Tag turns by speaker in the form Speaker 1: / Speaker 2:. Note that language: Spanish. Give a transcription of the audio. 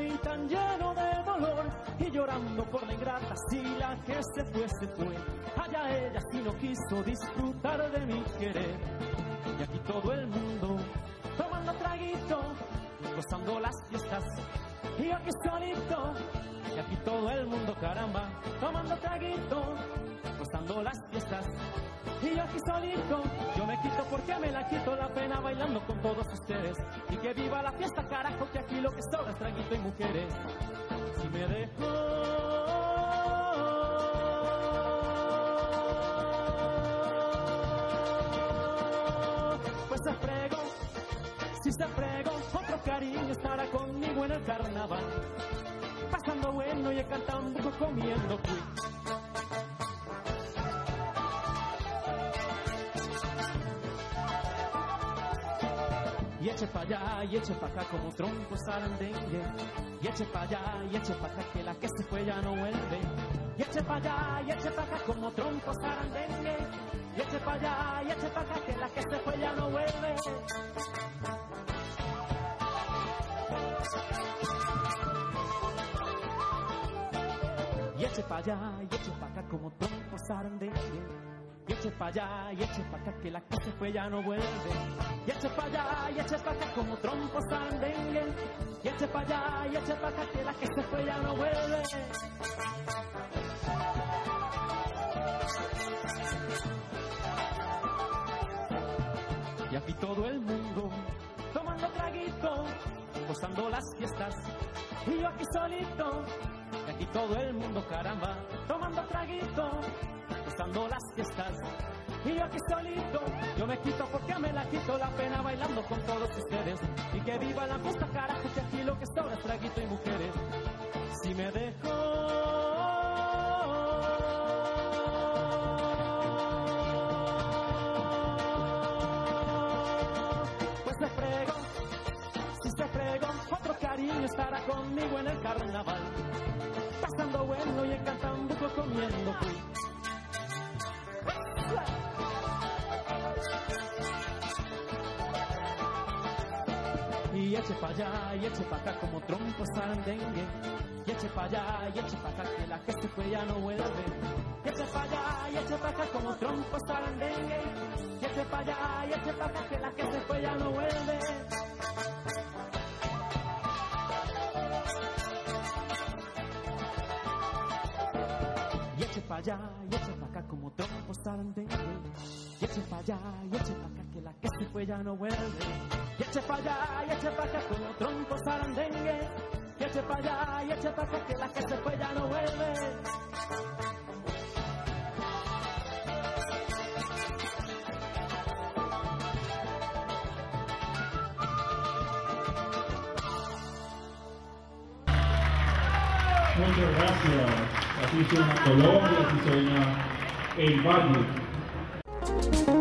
Speaker 1: y tan lleno de dolor y llorando por la ingrata sila que se fue se fue. Allá ella si no quiso disfrutar de mi querer. Y aquí todo el mundo tomando traguito gozando las fiestas y yo aquí solito, y aquí todo el mundo, caramba, tomando traguito, gozando las fiestas. Y yo aquí solito, yo me quito porque me la quito la pena bailando con todos ustedes. Y que viva la fiesta, carajo, que aquí lo que sobra es traguito y mujeres. Si me dejo, pues se frego. Si se frego, cariño estará conmigo en el carnaval. Pasando bueno y cantando, comiendo. Y eche pa' allá y eche pa' acá como tronco sarandengue. Y eche pa' allá y eche pa' acá que la que se fue ya no vuelve. Y eche pa' allá y eche pa' acá como tronco sarandengue. Y eche pa' allá y eche pa' acá que la que se fue ya no vuelve. Eche pa' allá y eche pa' acá como tronco sarandengue. Y eche pa' allá y eche pa' acá que la que se fue ya no vuelve. Y eche pa' allá y eche pa' acá como trompo sandengue. Y eche pa' allá y eche pa' acá que la que se fue ya no vuelve. Y aquí todo el mundo tomando traguito, gozando las fiestas. Y yo aquí solito, todo el mundo, caramba, tomando traguito, gozando las fiestas. Y yo aquí solito, yo me quito porque me la quito la pena bailando con todos ustedes. Y que viva la fiesta, carajo, que aquí lo que sobra es traguito y mujeres. Si me dejo, estará conmigo en el carnaval. Pasando bueno y encantando, comiendo cuy. Y eche pa' allá y eche pa' acá como trompo sarandengue. Y eche pa' allá y eche pa' acá que la que se fue ya no vuelve. Y eche pa' allá y eche pa' acá como trompo sarandengue. Y eche pa' allá y eche pa' acá que la que se fue ya no vuelve. Y eche pa' allá y eche pa' acá como trompo sarandengue. Y eche pa' allá y eche pa' acá que la que se fue ya no vuelve. Y eche pa' allá y eche pa' acá como trompo sarandengue. Y eche pa' allá y eche pa' acá que la que se fue ya no vuelve.
Speaker 2: Muchas gracias. Así suena Colombia, así suena el Valle.